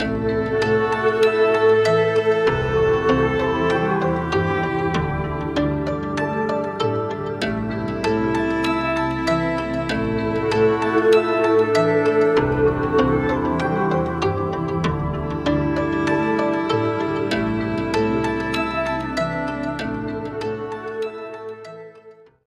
Música